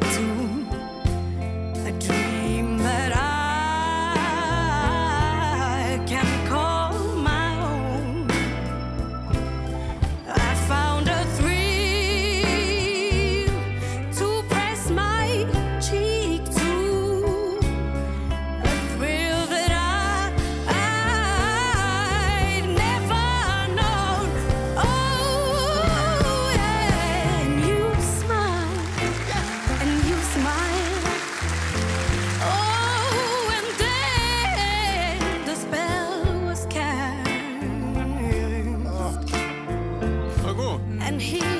足 here.